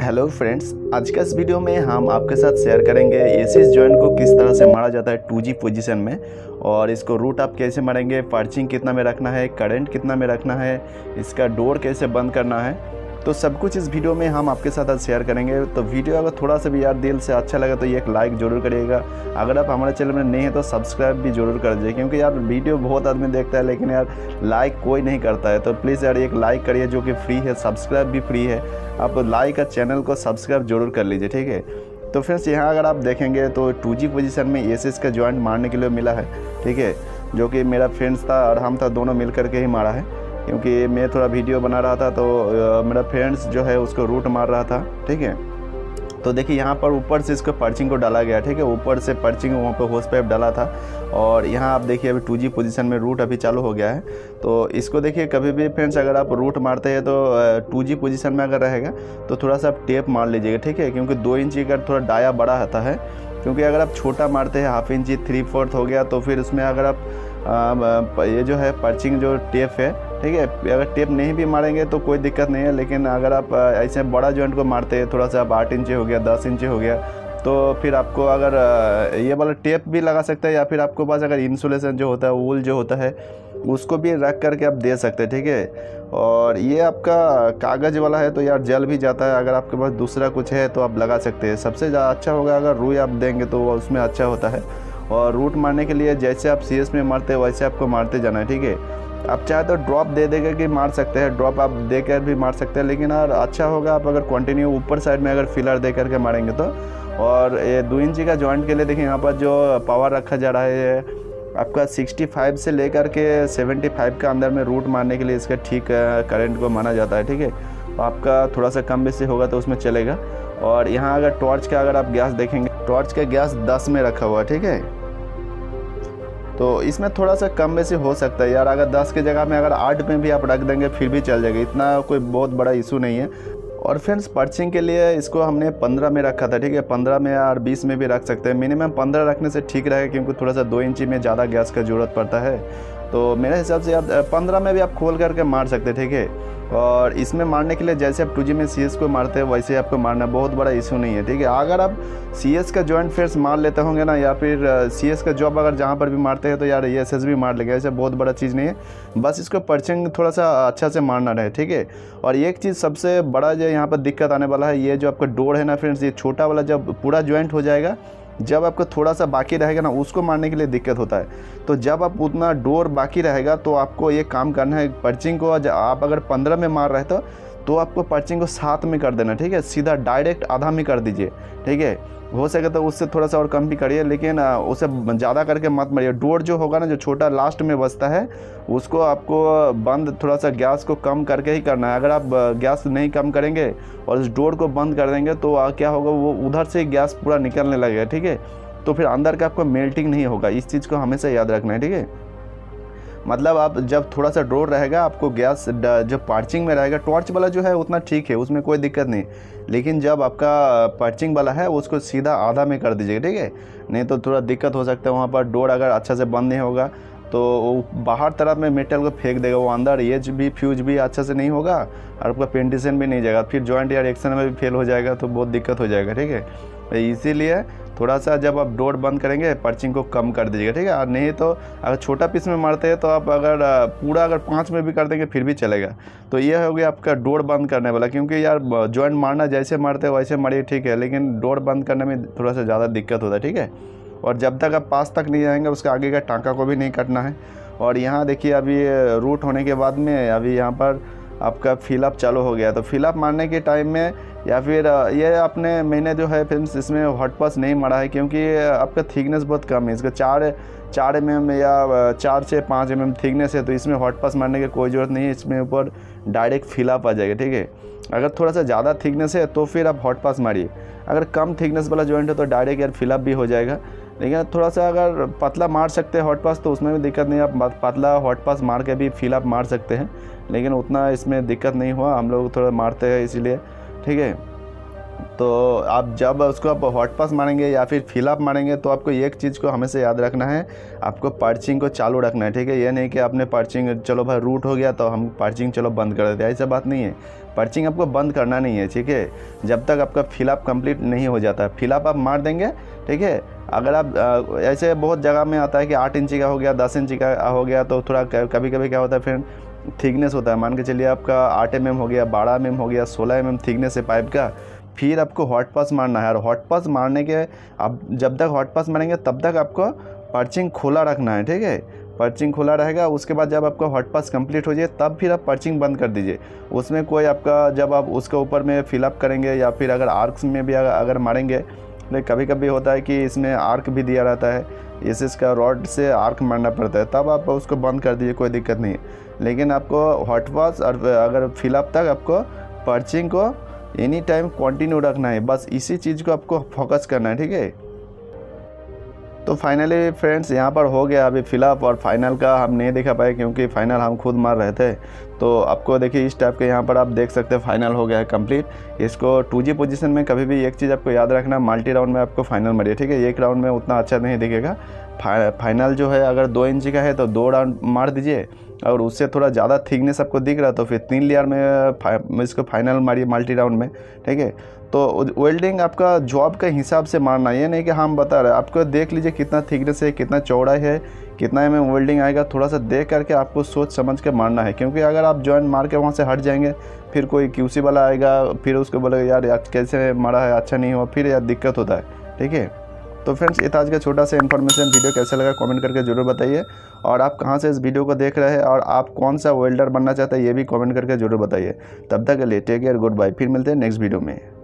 Hello friends आज का इस वीडियो में हम आपके साथ शेयर करेंगे एसिस जॉइंट को किस तरह से मारा जाता है 2G पोजीशन में और इसको रूट आप कैसे मारेंगे पार्चिंग कितना में रखना है करंट कितना में रखना है, इसका डोर कैसे बंद करना है। तो सब कुछ इस वीडियो में हम आपके साथ आज शेयर करेंगे। तो वीडियो अगर थोड़ा सा भी यार दिल से अच्छा लगे तो ये एक लाइक ज़रूर करिएगा। अगर आप हमारे चैनल में नहीं है तो सब्सक्राइब भी ज़रूर कर दीजिए, क्योंकि यार वीडियो बहुत आदमी देखता है, लेकिन यार लाइक कोई नहीं करता है। तो प्लीज़ यार एक लाइक करिए जो कि फ्री है सब्सक्राइब भी फ्री है। आप लाइक और चैनल को सब्सक्राइब ज़रूर कर लीजिए, ठीक है? तो फ्रेंड्स यहाँ अगर आप देखेंगे तो टू जी पोजिशन में एस का ज्वाइंट मारने के लिए मिला है, ठीक है? जो कि मेरा फ्रेंड्स था और हम था, दोनों मिल करके ही मारा है। क्योंकि मैं थोड़ा वीडियो बना रहा था तो मेरा फ्रेंड्स जो है उसको रूट मार रहा था, ठीक है? तो देखिए, यहाँ पर ऊपर से इसको पर्चिंग को डाला गया, ठीक है? ऊपर से पर्चिंग वहाँ पे होस पाइप डाला था और यहाँ आप देखिए, अभी टू जी पोजिशन में रूट अभी चालू हो गया है। तो इसको देखिए, कभी भी फ्रेंड्स अगर आप रूट मारते हैं तो टू जी पोजिशन में अगर रहेगा तो थोड़ा सा आप टेप मार लीजिएगा, ठीक है? क्योंकि दो इंची का थोड़ा डाया बड़ा रहता है, क्योंकि अगर आप छोटा मारते हैं हाफ़ इंची थ्री फोर्थ हो गया तो फिर उसमें अगर आप ये जो है पर्चिंग जो टेप है ठीक है, अगर टेप नहीं भी मारेंगे तो कोई दिक्कत नहीं है, लेकिन अगर आप ऐसे बड़ा जॉइंट को मारते हैं, थोड़ा सा आप आठ इंची हो गया, दस इंची हो गया तो फिर आपको अगर ये वाला टेप भी लगा सकते हैं, या फिर आपके पास अगर इंसुलेशन जो होता है वूल जो होता है, उसको भी रख करके आप दे सकते हैं, ठीक है? और ये आपका कागज़ वाला है तो यार जल भी जाता है, अगर आपके पास दूसरा कुछ है तो आप लगा सकते हैं। सबसे ज़्यादा अच्छा होगा, अगर रुई आप देंगे तो उसमें अच्छा होता है। और रूट मारने के लिए जैसे आप सी में मारते वैसे आपको मारते जाना है, ठीक है? आप चाहे तो ड्रॉप दे देकर कि मार सकते हैं ड्रॉप आप दे कर भी मार सकते हैं, लेकिन अगर अच्छा होगा आप अगर कंटिन्यू ऊपर साइड में अगर फिलर दे करके मारेंगे तो। और ये दो इंची का जॉइंट के लिए देखिए यहाँ पर जो पावर रखा जा रहा है, आपका 65 से लेकर के 75 के अंदर में रूट मारने के लिए इसका ठीक करंट को माना जाता है, ठीक है? तो आपका थोड़ा सा कम बेसी होगा तो उसमें चलेगा। और यहाँ अगर टॉर्च का अगर आप गैस देखेंगे टॉर्च का गैस 10 में रखा हुआ है, ठीक है? तो इसमें थोड़ा सा कम बेसी हो सकता है। यार, अगर दस की जगह में अगर आठ में भी आप रख देंगे, फिर भी चल जाएगा। इतना कोई बहुत बड़ा इशू नहीं है। और फ्रेंड्स पर्चिंग के लिए इसको हमने पंद्रह में रखा था, ठीक है? पंद्रह में और बीस में भी रख सकते हैं। मिनिमम पंद्रह रखने से ठीक रहेगा, क्योंकि थोड़ा सा दो इंची में ज़्यादा गैस का ज़रूरत पड़ता है। तो मेरे हिसाब से आप पंद्रह में भी आप खोल करके मार सकते ठीक है और इसमें मारने के लिए जैसे आप टू में सीएस को मारते हैं, वैसे आपको मारना बहुत बड़ा इशू नहीं है, ठीक है? अगर आप सीएस का जॉइंट फेयर्स मार लेते होंगे ना, या फिर सीएस का जॉब अगर जहाँ पर भी मारते हैं तो यार एस भी मार लेंगे, ऐसे बहुत बड़ा चीज़ नहीं है। बस इसको पर्चिंग थोड़ा सा अच्छा से मारना रहे, ठीक है? और एक चीज़ सबसे बड़ा जो यहाँ पर दिक्कत आने वाला है, ये जो आपका डोर है ना फ्रेंड्स, ये छोटा वाला जब पूरा ज्वाइंट हो जाएगा जब आपका थोड़ा सा बाकी रहेगा ना, उसको मारने के लिए दिक्कत होता है। तो जब आप उतना डोर बाकी रहेगा तो आपको ये काम करना है पर्चिंग को आप अगर पंद्रह में मार रहे तो तो आपको पर्चिंग को सात में कर देना, ठीक है? सीधा डायरेक्ट आधा में कर दीजिए, ठीक है? हो सके तो उससे थोड़ा सा और कम भी करिए, लेकिन उसे ज़्यादा करके मत मारिए। डोर जो होगा ना, जो छोटा लास्ट में बचता है, उसको आपको बंद, थोड़ा सा गैस को कम करके ही करना है। अगर आप गैस नहीं कम करेंगे और उस डोर को बंद कर देंगे तो क्या होगा, वो उधर से गैस पूरा निकलने लगेगा, ठीक है? तो फिर अंदर का आपको मेल्टिंग नहीं होगा, इस चीज़ को हमेशा याद रखना है, ठीक है? मतलब आप जब थोड़ा सा डोर रहेगा, आपको गैस जब पार्चिंग में रहेगा, टॉर्च वाला जो है उतना ठीक है, उसमें कोई दिक्कत नहीं। लेकिन जब आपका पार्चिंग वाला है, उसको सीधा आधा में कर दीजिएगा, ठीक है? नहीं तो थोड़ा दिक्कत हो सकता है, वहाँ पर डोर अगर अच्छा से बंद नहीं होगा तो वो बाहर तरफ़ में मेटल को फेंक देगा, वो अंदर एज भी, फ्यूज भी अच्छा से नहीं होगा, और आपका पेंटिशन भी नहीं जाएगा। फिर जॉइंट या रिएक्शन में भी फेल हो जाएगा तो बहुत दिक्कत हो जाएगा, ठीक है? इसीलिए थोड़ा सा जब आप डोर बंद करेंगे, पर्चिंग को कम कर दीजिएगा, ठीक है? और नहीं तो अगर छोटा पीस में मारते हैं तो आप अगर पूरा अगर पाँच में भी कर देंगे, फिर भी चलेगा। तो ये हो गया आपका डोर बंद करने वाला, क्योंकि यार जॉइंट मारना जैसे मारते हैं, वैसे मारिए, ठीक है, लेकिन डोर बंद करने में थोड़ा सा ज़्यादा दिक्कत होता है, ठीक है? और जब तक आप पास तक नहीं जाएँगे उसके आगे का टाँका को भी नहीं कटना है। और यहाँ देखिए, अभी रूट होने के बाद में, अभी यहाँ पर आपका फिलअप चालू हो गया। तो फिलअप मारने के टाइम में या फिर ये अपने मैंने जो है फ़िल्म इसमें हॉट पास नहीं मारा है क्योंकि आपका थिकनेस बहुत कम है। इसका चार चार एम एम या चार से पाँच एम एम थिकनेस है तो इसमें हॉट पास मारने की कोई ज़रूरत नहीं है। इसमें ऊपर डायरेक्ट फिलअप आ जाएगा, ठीक है? अगर थोड़ा सा ज़्यादा थिकनेस है तो फिर आप हॉट पास मारिए। अगर कम थिकनेस वाला जॉइंट है तो डायरेक्ट यार फिलअप भी हो जाएगा। लेकिन थोड़ा सा अगर पतला मार सकते हैं हॉट पास तो उसमें भी दिक्कत नहीं आप पतला हॉट पास मार के भी फिलअप मार सकते हैं। लेकिन उतना इसमें दिक्कत नहीं हुआ। हम लोग थोड़ा मारते हैं इसीलिए। ठीक है? तो आप जब उसको आप हॉट पास मारेंगे या फिर फिलअप मारेंगे तो आपको एक चीज़ को हमेशा याद रखना है, आपको पर्चिंग को चालू रखना है, ठीक है? ये नहीं कि आपने पर्चिंग चलो भाई रूट हो गया तो हम पर्चिंग चलो बंद कर देते हैं, ऐसा बात नहीं है। पर्चिंग आपको बंद करना नहीं है, ठीक है? जब तक आपका फिलअप कंप्लीट नहीं हो जाता फिलअप आप मार देंगे, ठीक है? अगर आप ऐसे बहुत जगह में आता है कि आठ इंची का हो गया, दस इंची का हो गया तो थोड़ा कभी कभी क्या होता है फ्रेंड थिकनेस होता है। मान के चलिए आपका आठ एम हो गया, बारह एम हो गया, सोलह एम थिकनेस है पाइप का, फिर आपको हॉट पास मारना है। और हॉट पास मारने के, आप जब तक हॉट पास मारेंगे तब तक आपको पर्चिंग खुला रखना है, ठीक है? पर्चिंग खुला रहेगा, उसके बाद जब आपका हॉट पास कंप्लीट हो जाए, तब फिर आप पर्चिंग बंद कर दीजिए। उसमें कोई आपका, जब आप उसके ऊपर में फिलअप करेंगे या फिर अगर आर्क्स में भी अगर मारेंगे लेकिन कभी कभी होता है कि इसमें आर्क भी दिया रहता है, इस, इसका रॉड से आर्क मारना पड़ता है, तब आप उसको बंद कर दीजिए, कोई दिक्कत नहीं है। लेकिन आपको हॉट वाश और अगर फिलअप तक आपको पर्चिंग को एनी टाइम कंटिन्यू रखना है। बस इसी चीज़ को आपको फोकस करना है, ठीक है? तो फाइनली फ्रेंड्स यहाँ पर हो गया अभी फिलअप और फाइनल का हम नहीं दिखा पाए क्योंकि फाइनल हम खुद मार रहे थे। तो आपको देखिए इस टाइप के यहाँ पर आप देख सकते हैं फाइनल हो गया है कंप्लीट इसको टू जी पोजिशन में कभी भी एक चीज़ आपको याद रखना मल्टी राउंड में आपको फाइनल मारिए ठीक है? एक राउंड में उतना अच्छा नहीं दिखेगा। फाइनल जो है अगर दो इंची का है तो दो राउंड मार दीजिए। और उससे थोड़ा ज़्यादा थिकनेस आपको दिख रहा तो फिर तीन लेयर में फा, इसको फाइनल मारिए मल्टी राउंड में ठीक है? तो वेल्डिंग आपका जॉब के हिसाब से मारना ये नहीं कि हम बता रहे आपको देख लीजिए कितना थिकनेस है कितना चौड़ाई है कितना एम वेल्डिंग आएगा थोड़ा सा देख करके आपको सोच समझ के मारना है। क्योंकि अगर आप जॉइंट मार के वहाँ से हट जाएँगे फिर कोई क्यूसी वाला आएगा फिर उसको बोलेगा यार यार कैसे मारा है अच्छा नहीं हुआ फिर यार दिक्कत होता है। ठीक है? तो फ्रेंड्स ये आज का छोटा सा इन्फॉर्मेशन वीडियो कैसा लगा कमेंट करके ज़रूर बताइए। और आप कहाँ से इस वीडियो को देख रहे हैं और आप कौन सा वेल्डर बनना चाहते हैं, ये भी कमेंट करके ज़रूर बताइए। तब तक के लिए टेक केयर गुड बाय फिर मिलते हैं नेक्स्ट वीडियो में।